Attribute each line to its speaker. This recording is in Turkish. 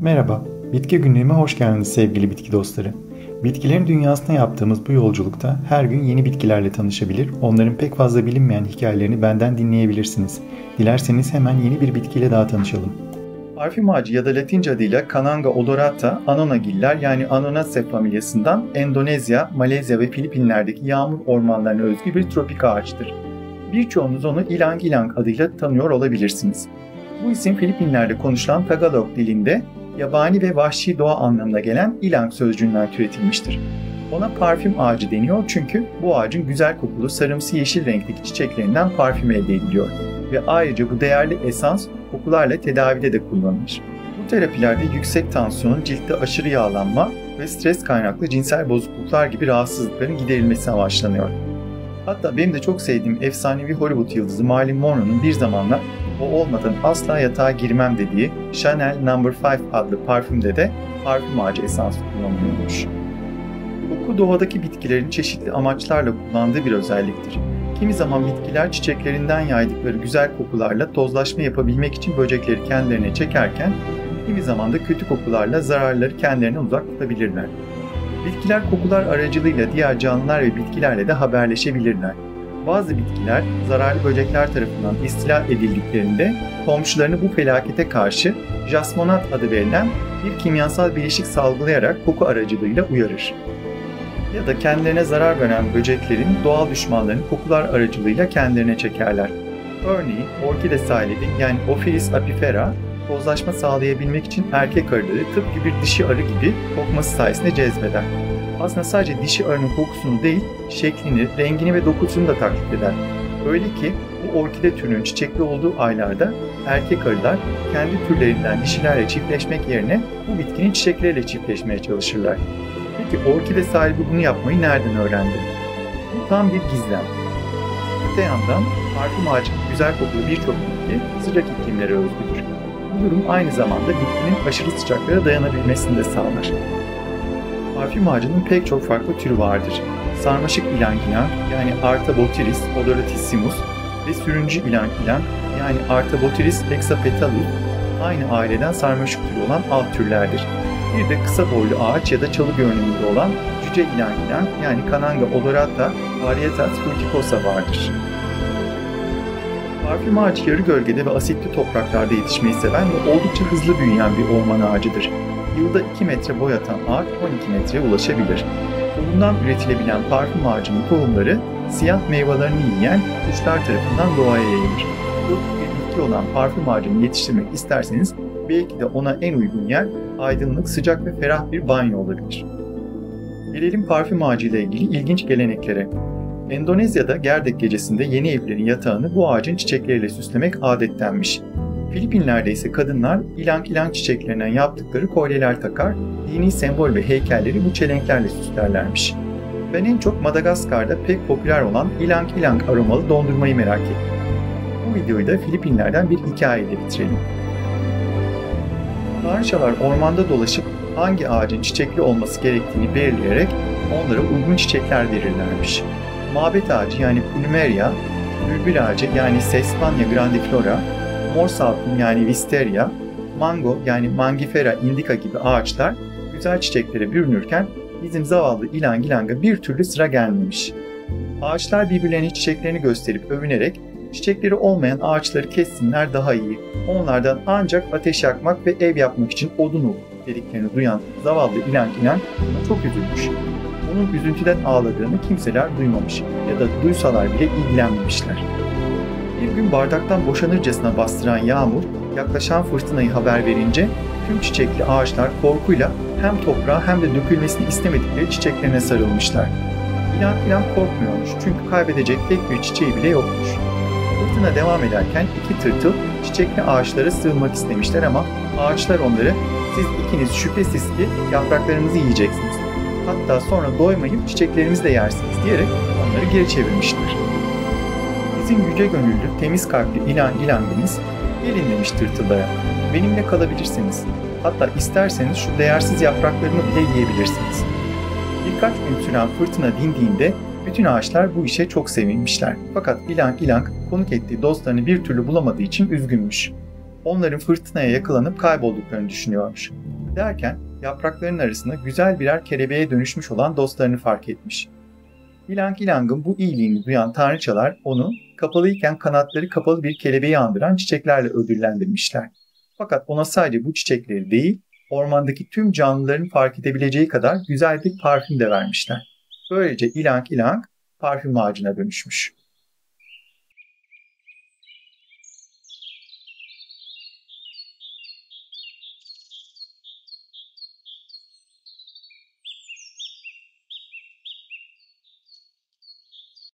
Speaker 1: Merhaba, Bitki Günlüğü'me hoş geldiniz sevgili bitki dostları. Bitkilerin dünyasına yaptığımız bu yolculukta her gün yeni bitkilerle tanışabilir, onların pek fazla bilinmeyen hikayelerini benden dinleyebilirsiniz. Dilerseniz hemen yeni bir bitkiyle daha tanışalım. Parfüm ağacı ya da Latince adıyla Cananga odorata, Anonagiller yani Anonaceae familyasından Endonezya, Malezya ve Filipinler'deki yağmur ormanlarına özgü bir tropik ağaçtır. Birçoğunuz onu ilang ilang adıyla tanıyor olabilirsiniz. Bu isim Filipinler'de konuşulan Tagalog dilinde yabani ve vahşi doğa anlamına gelen ilang sözcüğünden türetilmiştir. Ona parfüm ağacı deniyor çünkü bu ağacın güzel kokulu sarımsı yeşil renkteki çiçeklerinden parfüm elde ediliyor ve ayrıca bu değerli esans kokularla tedavide de kullanılır. Bu terapilerde yüksek tansiyonun ciltte aşırı yağlanma ve stres kaynaklı cinsel bozukluklar gibi rahatsızlıkların giderilmesi amaçlanıyor. Hatta benim de çok sevdiğim efsanevi Hollywood yıldızı Marilyn Monroe'nun bir zamanlar o olmadan asla yatağa girmem dediği Chanel No. 5 adlı parfümde de parfüm ağacı esansı kullanılıyormuş. Koku doğadaki bitkilerin çeşitli amaçlarla kullandığı bir özelliktir. Kimi zaman bitkiler çiçeklerinden yaydıkları güzel kokularla tozlaşma yapabilmek için böcekleri kendilerine çekerken, kimi zaman da kötü kokularla zararları kendilerine uzak tutabilirler. Bitkiler kokular aracılığıyla diğer canlılar ve bitkilerle de haberleşebilirler. Bazı bitkiler zararlı böcekler tarafından istila edildiklerinde komşularını bu felakete karşı jasmonat adı verilen bir kimyasal bileşik salgılayarak koku aracılığıyla uyarır. Ya da kendilerine zarar veren böceklerin doğal düşmanlarını kokular aracılığıyla kendilerine çekerler. Örneğin orkide sahibi yani Ophilis apifera tozlaşma sağlayabilmek için erkek arıları tıpkı bir dişi arı gibi kokması sayesinde cezbeder aslında sadece dişi arının kokusunu değil, şeklini, rengini ve dokusunu da taklit eder. Öyle ki bu orkide türünün çiçekli olduğu aylarda erkek arılar kendi türlerinden dişilerle çiftleşmek yerine bu bitkinin çiçekleriyle çiftleşmeye çalışırlar. Peki orkide sahibi bunu yapmayı nereden öğrendi? Bu tam bir gizem. Öte yandan parfüm ağacı güzel kokulu birçok bitki sıcak iklimlere özgüdür. Bu durum aynı zamanda bitkinin aşırı sıcaklara dayanabilmesini de sağlar. Parfüm ağacının pek çok farklı türü vardır. Sarmaşık ilangilan yani Artabotiris odoratissimus ve sürüncü ilangilan yani Artabotiris hexapetalus aynı aileden sarmaşık türü olan alt türlerdir. Bir de kısa boylu ağaç ya da çalı görünümünde olan cüce ilangilan yani Cananga odorata varietas fruticosa vardır. Parfüm ağacı yarı gölgede ve asitli topraklarda yetişmeyi seven ve oldukça hızlı büyüyen bir orman ağacıdır yılda 2 metre boy atan ağaç 12 metreye ulaşabilir. Tohumdan üretilebilen parfüm ağacının tohumları siyah meyvelerini yiyen kuşlar tarafından doğaya yayılır. Bu bir bitki olan parfüm ağacını yetiştirmek isterseniz belki de ona en uygun yer aydınlık, sıcak ve ferah bir banyo olabilir. Gelelim parfüm ağacı ile ilgili ilginç geleneklere. Endonezya'da Gerdek gecesinde yeni evlerin yatağını bu ağacın çiçekleriyle süslemek adettenmiş. Filipinler'de ise kadınlar ilang ilang çiçeklerinden yaptıkları kolyeler takar, dini sembol ve heykelleri bu çelenklerle süslerlermiş. Ben en çok Madagaskar'da pek popüler olan ilang ilang aromalı dondurmayı merak ettim. Bu videoyu da Filipinler'den bir hikayeyle bitirelim. Tanrıçalar ormanda dolaşıp hangi ağacın çiçekli olması gerektiğini belirleyerek onlara uygun çiçekler verirlermiş. Mabet ağacı yani Plumeria, bülbül ağacı yani Sespania grandiflora, mor salkım yani wisteria, mango yani mangifera indica gibi ağaçlar güzel çiçeklere bürünürken bizim zavallı ilang ilanga bir türlü sıra gelmemiş. Ağaçlar birbirlerine çiçeklerini gösterip övünerek çiçekleri olmayan ağaçları kessinler daha iyi. Onlardan ancak ateş yakmak ve ev yapmak için odun olur dediklerini duyan zavallı ilang buna çok üzülmüş. Onun üzüntüden ağladığını kimseler duymamış ya da duysalar bile ilgilenmemişler. Bir gün bardaktan boşanırcasına bastıran yağmur, yaklaşan fırtınayı haber verince tüm çiçekli ağaçlar korkuyla hem toprağa hem de dökülmesini istemedikleri çiçeklerine sarılmışlar. İlan ilan korkmuyormuş çünkü kaybedecek tek bir çiçeği bile yokmuş. Fırtına devam ederken iki tırtıl çiçekli ağaçlara sığınmak istemişler ama ağaçlar onları siz ikiniz şüphesiz ki yapraklarımızı yiyeceksiniz. Hatta sonra doymayıp çiçeklerimizi de yersiniz diyerek onları geri çevirmişler. Bizim yüce gönüllü, temiz kalpli ilan ilangimiz gelin demiş tırtıllara. Benimle kalabilirsiniz. Hatta isterseniz şu değersiz yapraklarımı bile yiyebilirsiniz. Birkaç gün süren fırtına dindiğinde bütün ağaçlar bu işe çok sevinmişler. Fakat ilang ilang konuk ettiği dostlarını bir türlü bulamadığı için üzgünmüş. Onların fırtınaya yakalanıp kaybolduklarını düşünüyormuş. Derken yaprakların arasında güzel birer kelebeğe dönüşmüş olan dostlarını fark etmiş. İlang İlang'ın bu iyiliğini duyan tanrıçalar onu kapalıyken kanatları kapalı bir kelebeği andıran çiçeklerle ödüllendirmişler. Fakat ona sadece bu çiçekleri değil, ormandaki tüm canlıların fark edebileceği kadar güzel bir parfüm de vermişler. Böylece ilang ilang parfüm ağacına dönüşmüş.